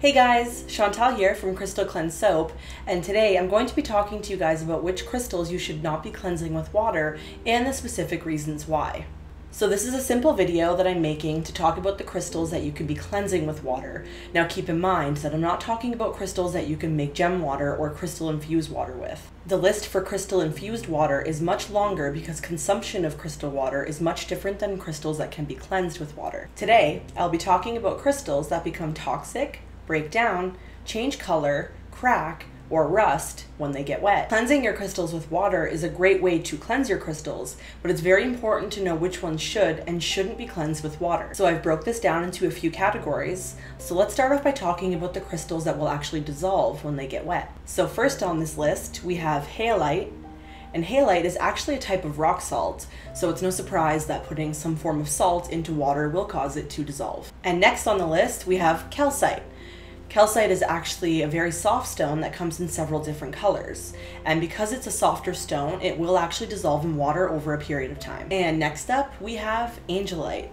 Hey guys, Chantal here from Crystal Cleanse Soap, and today I'm going to be talking to you guys about which crystals you should not be cleansing with water and the specific reasons why. So this is a simple video that I'm making to talk about the crystals that you can be cleansing with water. Now keep in mind that I'm not talking about crystals that you can make gem water or crystal infused water with. The list for crystal infused water is much longer because consumption of crystal water is much different than crystals that can be cleansed with water. Today, I'll be talking about crystals that become toxic, break down, change color, crack, or rust when they get wet. Cleansing your crystals with water is a great way to cleanse your crystals, but it's very important to know which ones should and shouldn't be cleansed with water. So I've broke this down into a few categories. So let's start off by talking about the crystals that will actually dissolve when they get wet. So first on this list, we have halite, and halite is actually a type of rock salt, so it's no surprise that putting some form of salt into water will cause it to dissolve. And next on the list, we have calcite. Calcite is actually a very soft stone that comes in several different colors. And because it's a softer stone, it will actually dissolve in water over a period of time. And next up, we have angelite.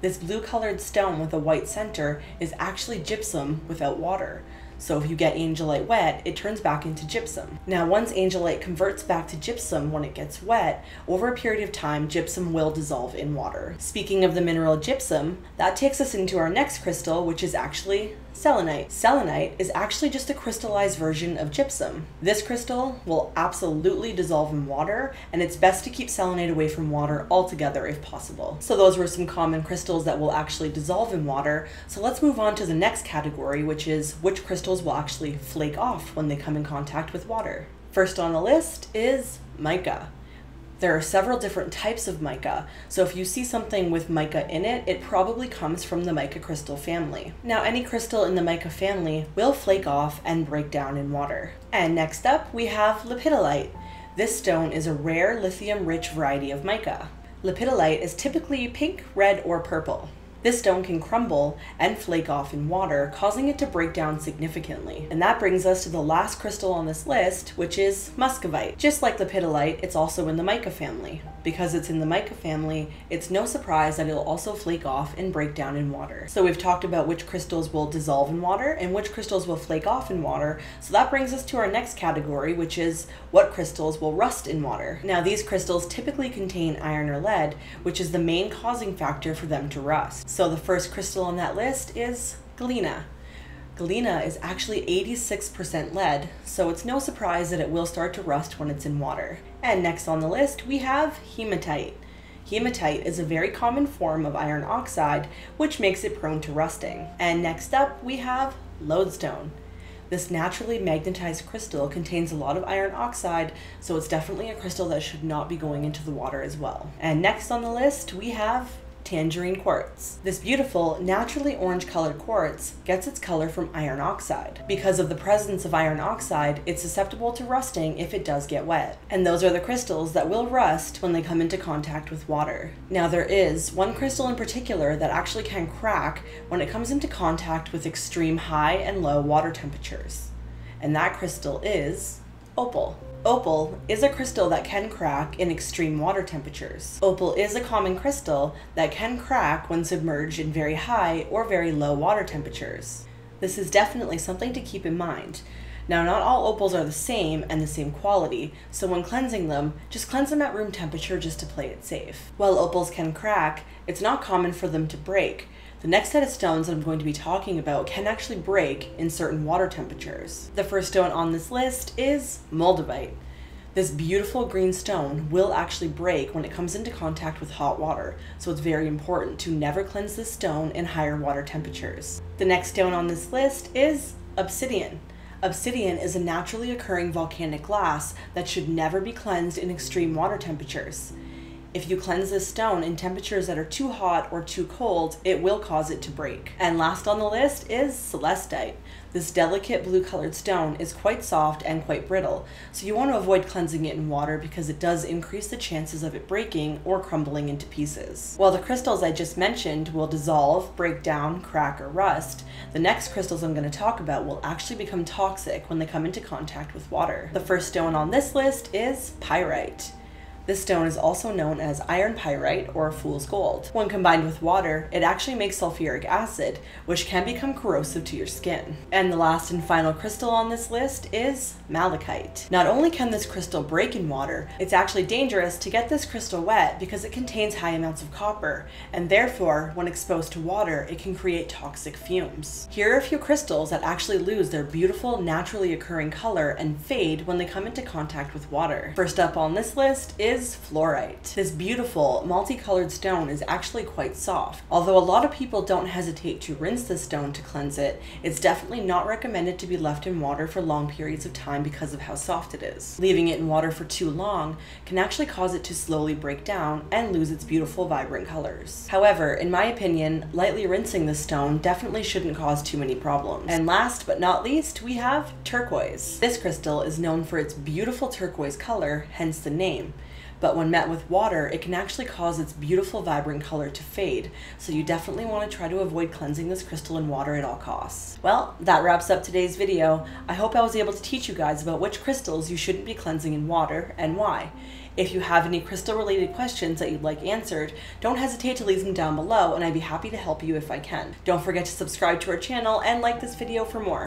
This blue colored stone with a white center is actually gypsum without water. So if you get angelite wet, it turns back into gypsum. Now, once angelite converts back to gypsum when it gets wet, over a period of time, gypsum will dissolve in water. Speaking of the mineral gypsum, that takes us into our next crystal, which is actually selenite. Selenite is actually just a crystallized version of gypsum. This crystal will absolutely dissolve in water, and it's best to keep selenite away from water altogether if possible. So those were some common crystals that will actually dissolve in water. So let's move on to the next category, which is which crystals will actually flake off when they come in contact with water. First on the list is mica. There are several different types of mica, so if you see something with mica in it, it probably comes from the mica crystal family. Now, any crystal in the mica family will flake off and break down in water. And next up, we have lepidolite. This stone is a rare lithium-rich variety of mica. Lepidolite is typically pink, red, or purple. This stone can crumble and flake off in water, causing it to break down significantly. And that brings us to the last crystal on this list, which is muscovite. Just like lepidolite, it's also in the mica family. Because it's in the mica family, it's no surprise that it'll also flake off and break down in water. So we've talked about which crystals will dissolve in water and which crystals will flake off in water. So that brings us to our next category, which is what crystals will rust in water. Now these crystals typically contain iron or lead, which is the main causing factor for them to rust. So the first crystal on that list is galena. Galena is actually 86% lead, so it's no surprise that it will start to rust when it's in water. And next on the list, we have hematite. Hematite is a very common form of iron oxide, which makes it prone to rusting. And next up, we have lodestone. This naturally magnetized crystal contains a lot of iron oxide, so it's definitely a crystal that should not be going into the water as well. And next on the list, we have tangerine quartz. This beautiful, naturally orange colored quartz gets its color from iron oxide. Because of the presence of iron oxide, it's susceptible to rusting if it does get wet. And those are the crystals that will rust when they come into contact with water. Now there is one crystal in particular that actually can crack when it comes into contact with extreme high and low water temperatures. And that crystal is opal. Opal is a crystal that can crack in extreme water temperatures. Opal is a common crystal that can crack when submerged in very high or very low water temperatures. This is definitely something to keep in mind. Now, not all opals are the same and the same quality, so when cleansing them, just cleanse them at room temperature just to play it safe. While opals can crack, it's not common for them to break, the next set of stones that I'm going to be talking about can actually break in certain water temperatures. The first stone on this list is moldavite. This beautiful green stone will actually break when it comes into contact with hot water, so it's very important to never cleanse this stone in higher water temperatures. The next stone on this list is obsidian. Obsidian is a naturally occurring volcanic glass that should never be cleansed in extreme water temperatures. If you cleanse this stone in temperatures that are too hot or too cold, it will cause it to break. And last on the list is celestite. This delicate blue colored stone is quite soft and quite brittle, so you want to avoid cleansing it in water because it does increase the chances of it breaking or crumbling into pieces. While the crystals I just mentioned will dissolve, break down, crack, or rust, the next crystals I'm going to talk about will actually become toxic when they come into contact with water. The first stone on this list is pyrite. This stone is also known as iron pyrite or fool's gold. When combined with water, it actually makes sulfuric acid, which can become corrosive to your skin. And the last and final crystal on this list is malachite. Not only can this crystal break in water, it's actually dangerous to get this crystal wet because it contains high amounts of copper, and therefore, when exposed to water, it can create toxic fumes. Here are a few crystals that actually lose their beautiful, naturally occurring color and fade when they come into contact with water. First up on this list is is fluorite. This beautiful multicolored stone is actually quite soft. Although a lot of people don't hesitate to rinse the stone to cleanse it, it's definitely not recommended to be left in water for long periods of time because of how soft it is. Leaving it in water for too long can actually cause it to slowly break down and lose its beautiful vibrant colors. However, in my opinion, lightly rinsing the stone definitely shouldn't cause too many problems. And last but not least, we have turquoise. This crystal is known for its beautiful turquoise color, hence the name but when met with water, it can actually cause its beautiful vibrant color to fade, so you definitely want to try to avoid cleansing this crystal in water at all costs. Well, that wraps up today's video. I hope I was able to teach you guys about which crystals you shouldn't be cleansing in water and why. If you have any crystal related questions that you'd like answered, don't hesitate to leave them down below and I'd be happy to help you if I can. Don't forget to subscribe to our channel and like this video for more.